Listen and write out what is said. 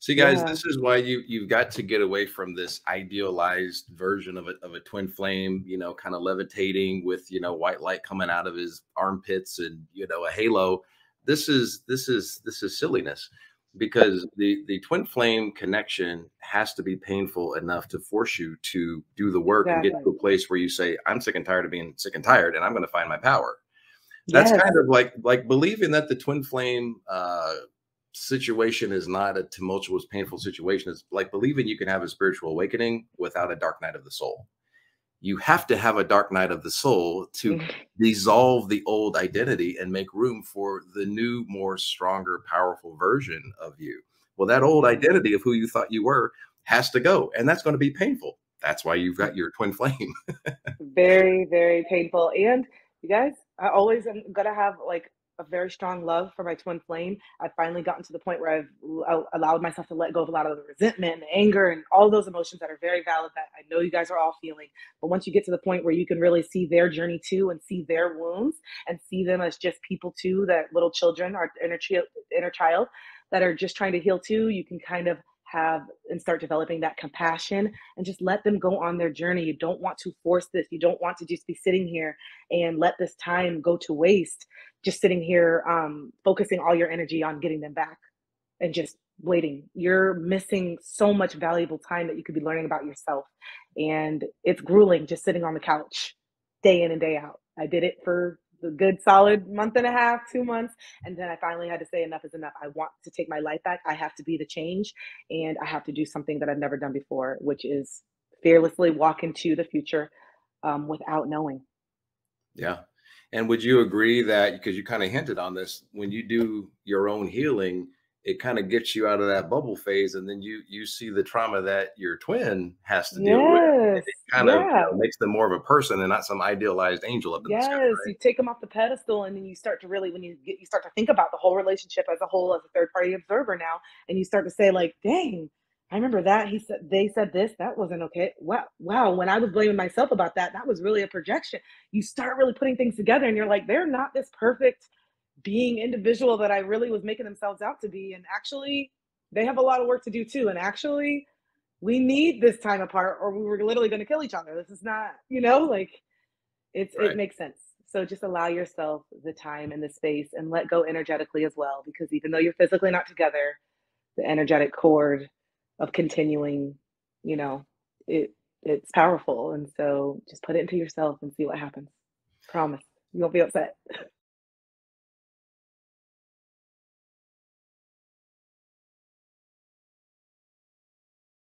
See, guys, Yeah. this is why you you've got to get away from this idealized version of a of a twin flame, you know, kind of levitating with you know white light coming out of his armpits and you know a halo. This is this is this is silliness because the the twin flame connection has to be painful enough to force you to do the work and get to a place where you say, "I'm sick and tired of being sick and tired, and I'm going to find my power." That's Yes. kind of like like believing that the twin flame uh situation is not a tumultuous, painful situation. It's like believing you can have a spiritual awakening without a dark night of the soul. You have to have a dark night of the soul to mm. dissolve the old identity and make room for the new, more stronger, powerful version of you. Well, that old identity of who you thought you were has to go, and that's going to be painful. That's why you've got your twin flame. Very, very painful. And you guys, I always am gonna have like a very strong love for my twin flame. I've finally gotten to the point where I've allowed myself to let go of a lot of the resentment and anger and all those emotions that are very valid that I know you guys are all feeling. But once you get to the point where you can really see their journey too and see their wounds and see them as just people too, that little children, our inner, inner child, that are just trying to heal too, you can kind of have and start developing that compassion and just let them go on their journey. You don't want to force this. You don't want to just be sitting here and let this time go to waste, just sitting here, um, focusing all your energy on getting them back and just waiting. You're missing so much valuable time that you could be learning about yourself. And it's grueling just sitting on the couch day in and day out. I did it for a good solid month and a half, two months. And then I finally had to say, enough is enough. I want to take my life back. I have to be the change and I have to do something that I've never done before, which is fearlessly walk into the future um, without knowing. Yeah. And would you agree that because you kind of hinted on this, when you do your own healing, it kind of gets you out of that bubble phase, and then you you see the trauma that your twin has to deal with. It kind of you know, makes them more of a person and not some idealized angel up in the sky, Yes. right? You take them off the pedestal and then you start to really, when you get, you start to think about the whole relationship as a whole, as a third party observer now, and you start to say, like, dang, I remember that. He said, they said this, that wasn't okay. Wow. Wow. When I was blaming myself about that, that was really a projection. You start really putting things together and you're like, they're not this perfect being individual that I really was making themselves out to be. And actually, they have a lot of work to do too. And actually, we need this time apart or we were literally going to kill each other. This is not, you know, like it's Right. it makes sense. So just allow yourself the time and the space and let go energetically as well because even though you're physically not together, the energetic cord of continuing, you know, it it's powerful. And so just put it into yourself and see what happens. Promise. You won't be upset.